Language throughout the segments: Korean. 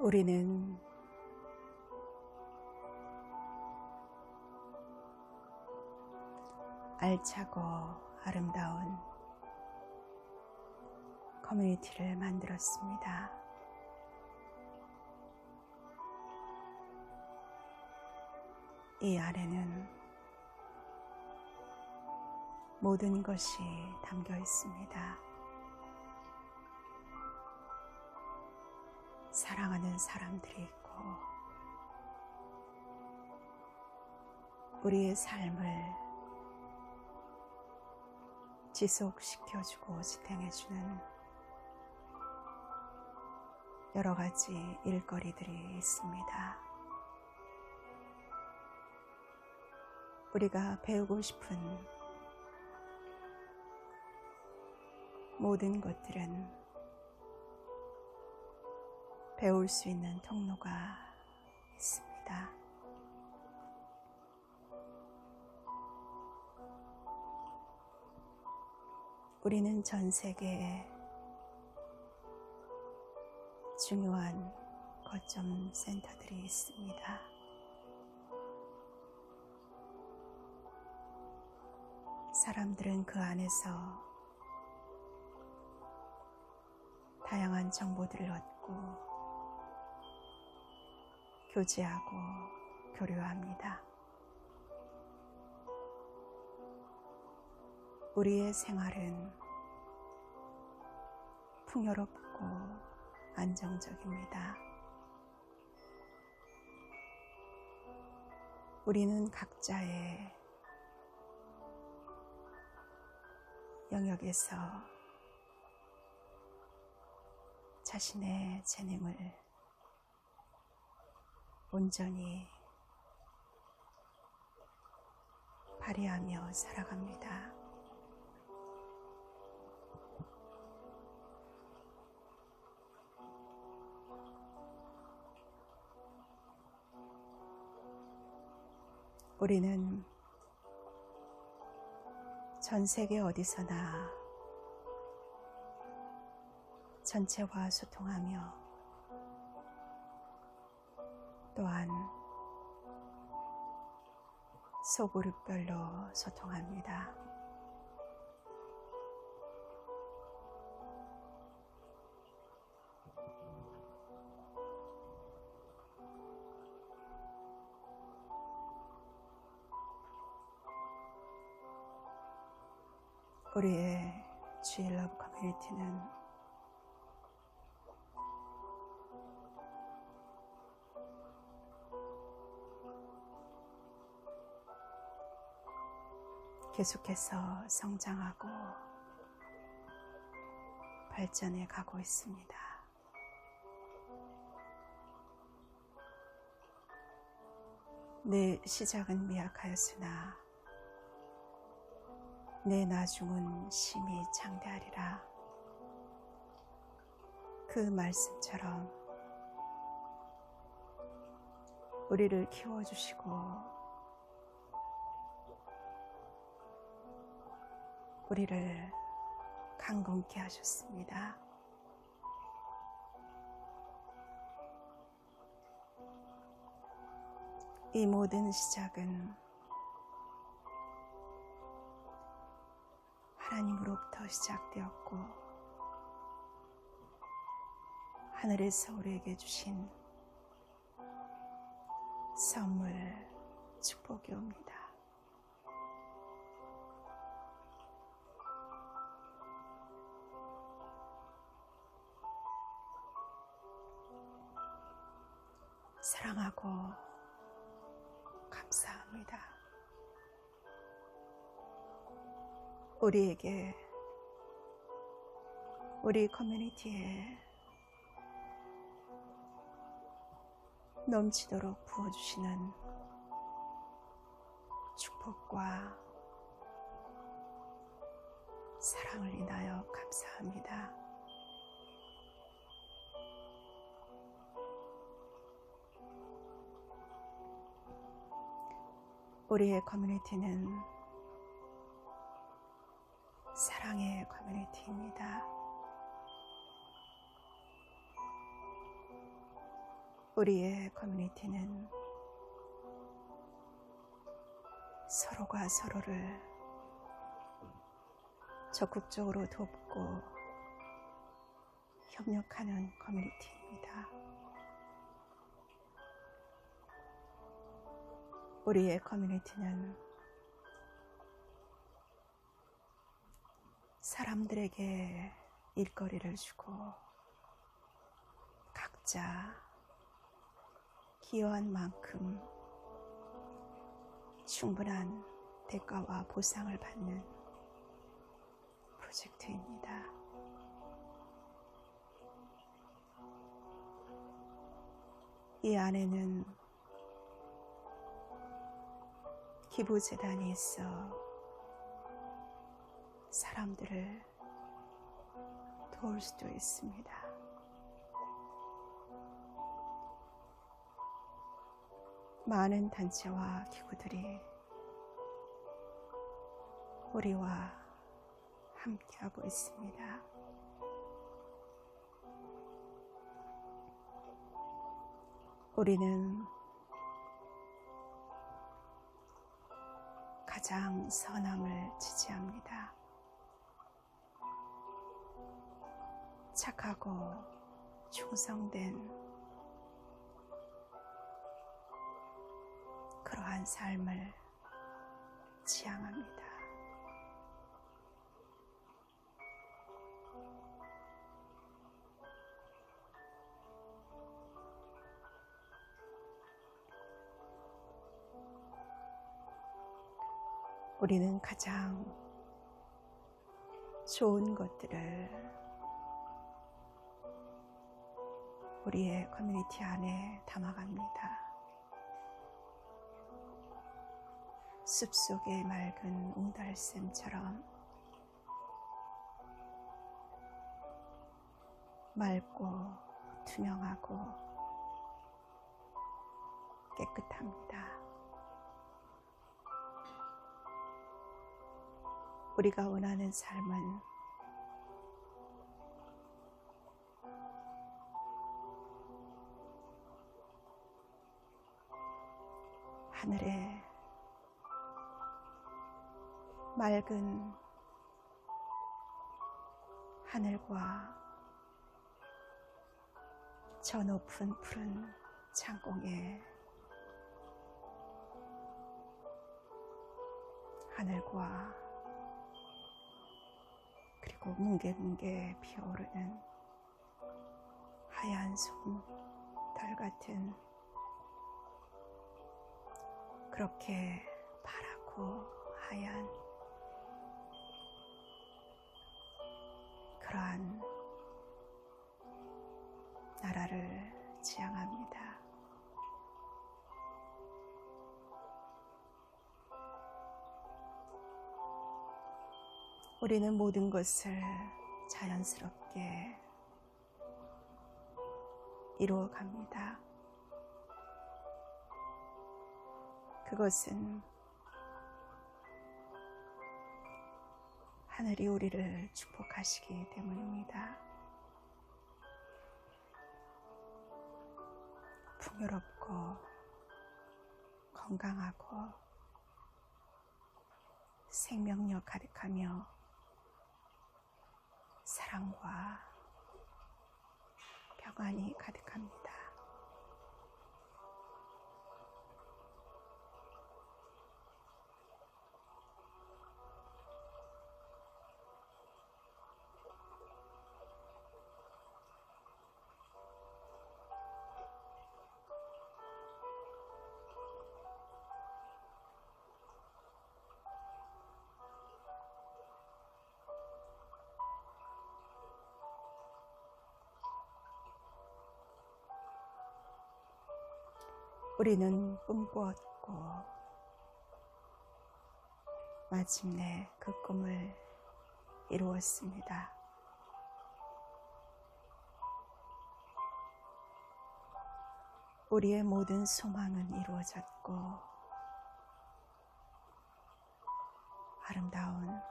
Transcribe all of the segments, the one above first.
우리는 알차고 아름다운 커뮤니티를 만들었습니다. 이 안에는 모든 것이 담겨 있습니다. 사랑하는 사람들이 있고, 우리의 삶을 지속시켜주고 지탱해주는 여러 가지 일거리들이 있습니다. 우리가 배우고 싶은 모든 것들은 배울 수 있는 통로가 있습니다. 우리는 전 세계에 중요한 거점 센터들이 있습니다. 사람들은 그 안에서 다양한 정보들을 얻고 교제하고 교류합니다. 우리의 생활은 풍요롭고 안정적입니다. 우리는 각자의 영역에서 자신의 재능을 온전히 발휘하며 살아갑니다. 우리는 전 세계 어디서나 전체와 소통하며 또한 소그룹별로 소통합니다. 우리의 주일러브 커뮤니티는 계속해서 성장하고 발전해 가고 있습니다. 내 시작은 미약하였으나 내 나중은 심히 장대하리라. 그 말씀처럼 우리를 키워주시고 우리를 강건케 하셨습니다. 이 모든 시작은 하나님으로부터 시작되었고 하늘에서 우리에게 주신 선물 축복이 옵니다. 사랑하고 감사합니다. 우리에게 우리 커뮤니티에 넘치도록 부어주시는 축복과 사랑을 인하여 감사합니다. 우리의 커뮤니티는 사랑의 커뮤니티입니다. 우리의 커뮤니티는 서로가 서로를 적극적으로 돕고 협력하는 커뮤니티입니다. 우리의 커뮤니티는 사람들에게 일거리를 주고 각자 기여한 만큼 충분한 대가와 보상을 받는 프로젝트입니다. 이 안에는 기부재단이 있어 사람들을 도울 수도 있습니다. 많은 단체와 기구들이 우리와 함께하고 있습니다. 우리는 가장 선함을 지지합니다. 착하고 충성된 그러한 삶을 지향합니다. 우리는 가장 좋은 것들을 우리의 커뮤니티 안에 담아갑니다. 숲 속의 맑은 웅달샘처럼 맑고 투명하고 깨끗합니다. 우리가 원하는 삶은 하늘에 맑은 하늘과 저 높은 푸른 창공에 하늘과 그리고 뭉게뭉게 피어오르는 하얀 솜 달 같은 그렇게 파랗고 하얀 그러한 나라를 지향합니다. 우리는 모든 것을 자연스럽게 이루어 갑니다. 그것은 하늘이 우리를 축복하시기 때문입니다. 풍요롭고 건강하고 생명력 가득하며 사랑과 평안이 가득합니다. 우리는 꿈꾸었고 마침내 그 꿈을 이루었습니다. 우리의 모든 소망은 이루어졌고 아름다운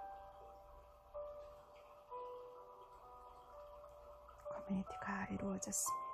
커뮤니티가 이루어졌습니다.